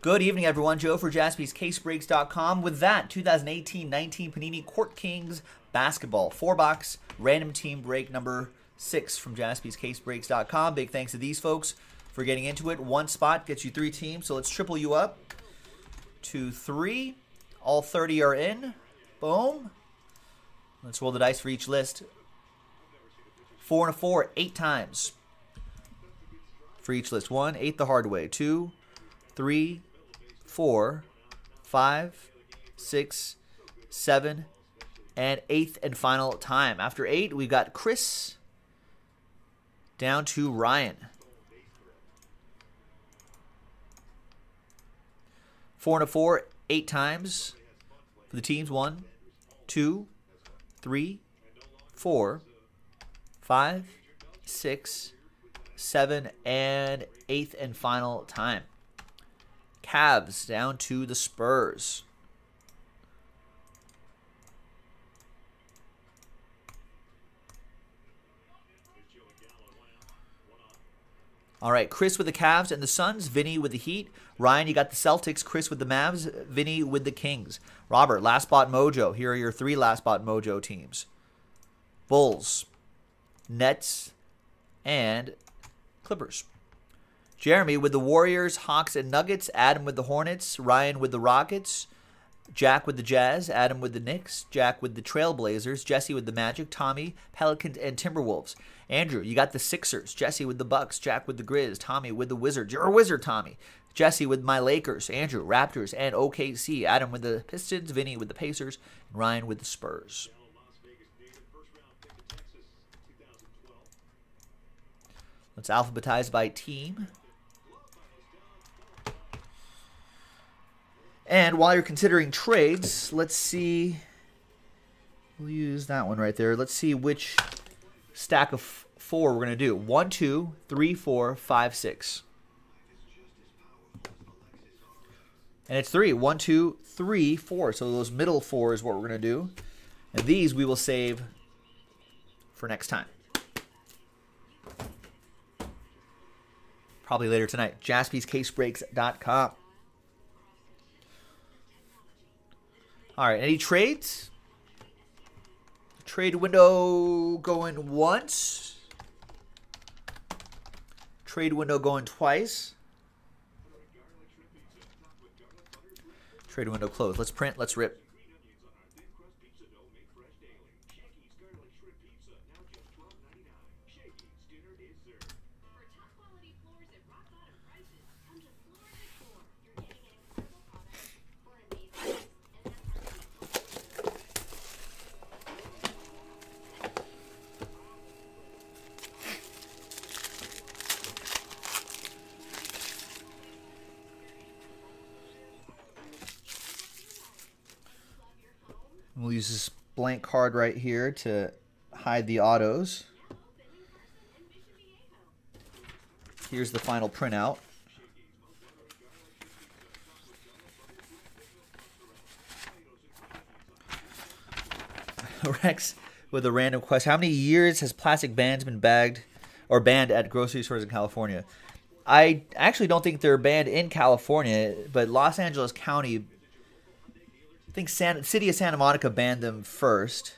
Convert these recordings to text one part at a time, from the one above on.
Good evening, everyone. Joe for jaspyscasebreaks.com with that 2018-19 Panini Court Kings basketball four box random team break number six from jaspyscasebreaks.com. Big thanks to these folks for getting into it. One spot gets you three teams, so let's triple you up to three. All 30 are in. Boom. Let's roll the dice for each list. Four and a four, eight times for each list. One, eight the hard way. Two, three, four, five, six, seven, and eighth and final time. After eight, we've got Chris down to Ryan. Four and a four, eight times for the teams. One, two, three, four, five, six, seven, and eighth and final time. Cavs down to the Spurs. All right, Chris with the Cavs and the Suns, Vinny with the Heat. Ryan, you got the Celtics, Chris with the Mavs, Vinny with the Kings. Robert, last spot mojo. Here are your three last spot mojo teams Bulls, Nets, and Clippers. Jeremy with the Warriors, Hawks, and Nuggets. Adam with the Hornets. Ryan with the Rockets. Jack with the Jazz, Adam with the Knicks, Jack with the Trailblazers, Jesse with the Magic, Tommy, Pelicans, and Timberwolves. Andrew, you got the Sixers, Jesse with the Bucks, Jack with the Grizz, Tommy with the Wizards. You're a wizard, Tommy. Jesse with my Lakers, Andrew, Raptors, and OKC. Adam with the Pistons, Vinny with the Pacers, and Ryan with the Spurs. Let's alphabetize by team. And while you're considering trades, let's see. We'll use that one right there. Let's see which stack of four we're going to do. One, two, three, four, five, six. And it's three. One, two, three, four. So those middle four is what we're going to do. And these we will save for next time. Probably later tonight. JaspysCaseBreaks.com. All right, any trades? Trade window going once. Trade window going twice. Trade window closed. Let's print. Let's rip. We'll use this blank card right here to hide the autos. Here's the final printout. Rex with a random question. How many years has plastic bands been bagged or banned at grocery stores in California? I actually don't think they're banned in California, but Los Angeles County think San, City of Santa Monica banned them first.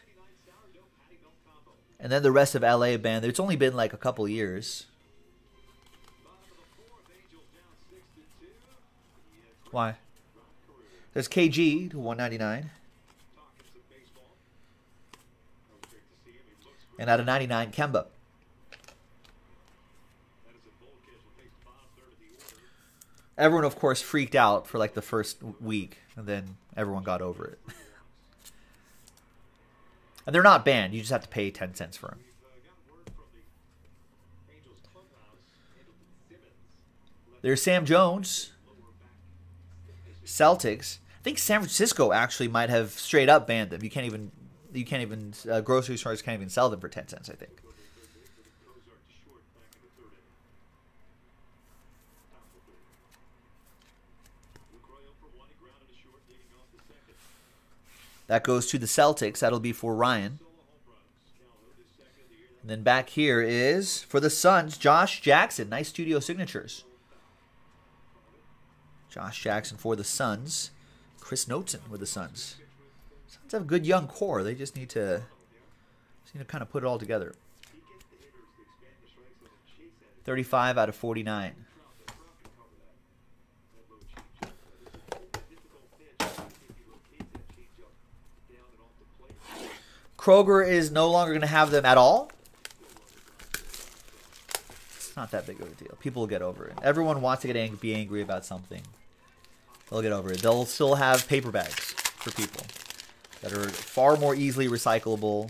And then the rest of LA banned them. It's only been like a couple years. Why? There's KG to 199. And out of 99, Kemba. Everyone, of course, freaked out for like the first week, and then everyone got over it. and they're not banned. You just have to pay 10 cents for them. There's Sam Jones. Celtics. I think San Francisco actually might have straight up banned them. You can't even you can't even uh, grocery stores can't even sell them for 10 cents, I think. That goes to the Celtics. That'll be for Ryan. And then back here is for the Suns, Josh Jackson. Nice studio signatures. Josh Jackson for the Suns. Chris Knowlton with the Suns. Suns have a good young core. They just need to just need to kind of put it all together. 35 out of 49. Kroger is no longer going to have them at all. It's not that big of a deal. People will get over it. Everyone wants to get ang- be angry about something. They'll get over it. They'll still have paper bags for people that are far more easily recyclable.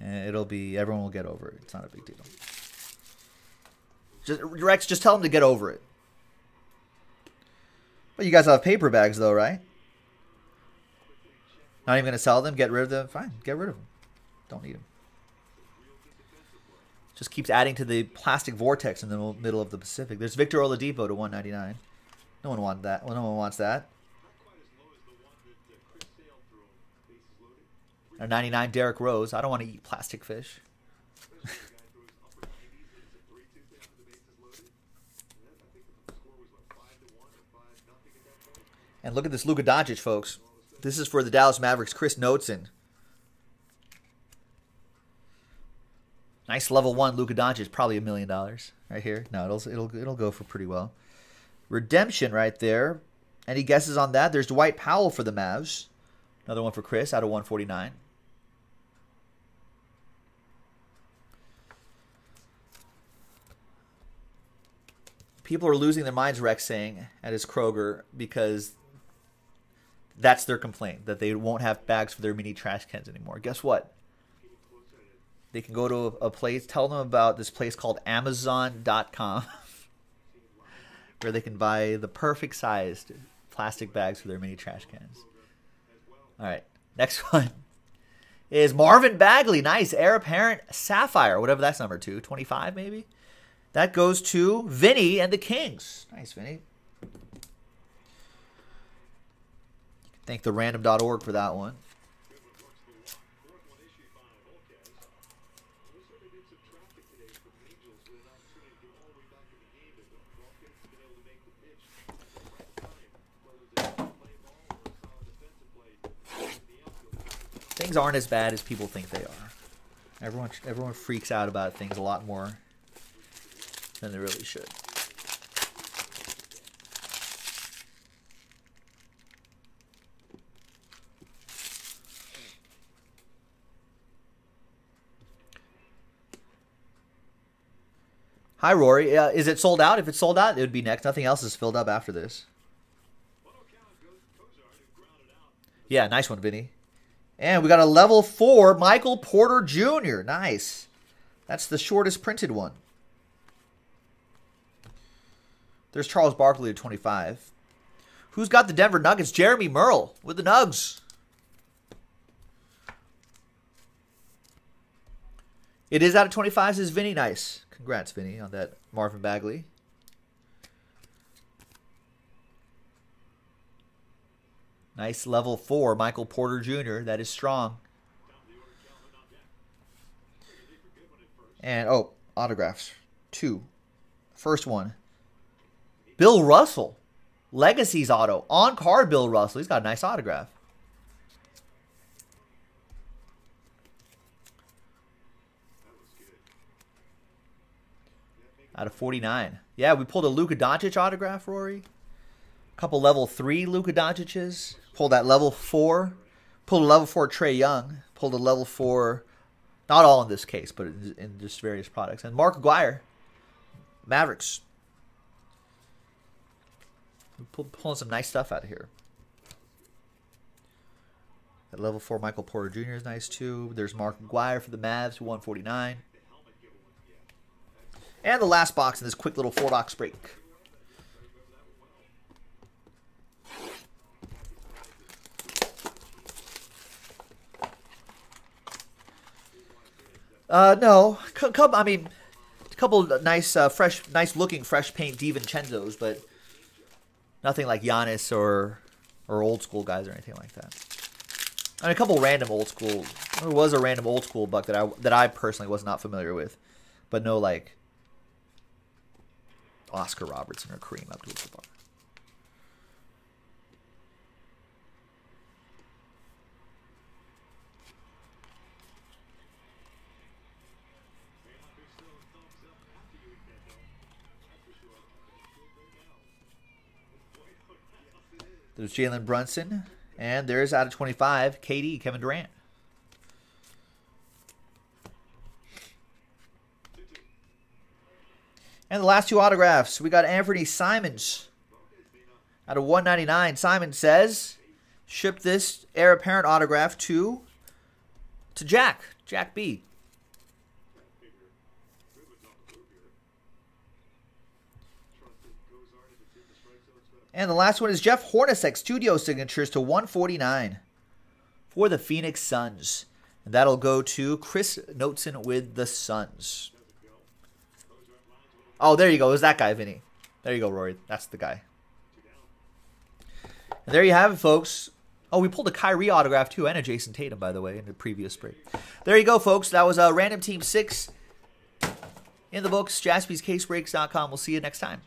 And it'll be everyone will get over it. It's not a big deal. Just Rex, just tell them to get over it. But you guys have paper bags though, right? Not even going to sell them? Get rid of them? Fine, get rid of them. Don't need them. Just keeps adding to the plastic vortex in the middle of the Pacific. There's Victor Oladipo to 199. No one wants that. Well, no one wants that. A 99 Derrick Rose. I don't want to eat plastic fish. and look at this Luka Doncic, folks. This is for the Dallas Mavericks. Chris Knowlton. Nice level one Luka Doncic, is probably a million dollars right here. No, it'll it'll it'll go for pretty well. Redemption right there. Any guesses on that? There's Dwight Powell for the Mavs. Another one for Chris out of 149. People are losing their minds, Rex saying at his Kroger because that's their complaint that they won't have bags for their mini trash cans anymore. Guess what? They can go to a place, tell them about this place called Amazon.com, where they can buy the perfect sized plastic bags for their mini trash cans. All right, next one is Marvin Bagley. Nice, heir apparent sapphire, whatever that's number two, 25 maybe. That goes to Vinny and the Kings. Nice, Vinny. Thank the random.org for that one. Things aren't as bad as people think they are. Everyone, everyone freaks out about things a lot more than they really should. Hi, Rory. Uh, is it sold out? If it's sold out, it would be next. Nothing else is filled up after this. Yeah, nice one, Vinny. And we got a level four Michael Porter Jr. Nice. That's the shortest printed one. There's Charles Barkley at 25. Who's got the Denver Nuggets? Jeremy Merle with the Nugs. It is out of 25, says Vinny. Nice. Congrats, Vinny, on that Marvin Bagley. Nice level four, Michael Porter Jr. That is strong. And oh, autographs. Two. First one. Bill Russell. Legacies auto. On card Bill Russell. He's got a nice autograph. Out of 49. Yeah, we pulled a Luka Doncic autograph, Rory. A couple level three Luka Doncic's. Pulled that level four. Pulled a level four Trae Young. Pulled a level four, not all in this case, but in just various products. And Mark Aguirre, Mavericks. Pull, pulling some nice stuff out of here. At level four, Michael Porter Jr. is nice too. There's Mark Aguirre for the Mavs, 149. And the last box in this quick little four box break. Uh, no, come. I mean, a couple nice, uh, fresh, nice looking fresh paint DiVincenzo's, but nothing like Giannis or or old school guys or anything like that. And a couple random old school. There was a random old school buck that I that I personally was not familiar with, but no like Oscar Robertson or Kareem Abdul-Jabbar. There's Jalen Brunson. And there's out of 25, KD, Kevin Durant. And the last two autographs, we got Anthony Simons out of 199. Simon says, ship this heir apparent autograph to to Jack, Jack B. And the last one is Jeff Hornacek studio signatures to 149 for the Phoenix Suns. And that'll go to Chris Notson with the Suns. Oh, there you go. It was that guy, Vinny. There you go, Rory. That's the guy. And there you have it, folks. Oh, we pulled a Kyrie autograph too, and a Jayson Tatum, by the way, in the previous break. There you go, folks. That was a uh, random team six in the books. JaspysCaseBreaks.com. We'll see you next time.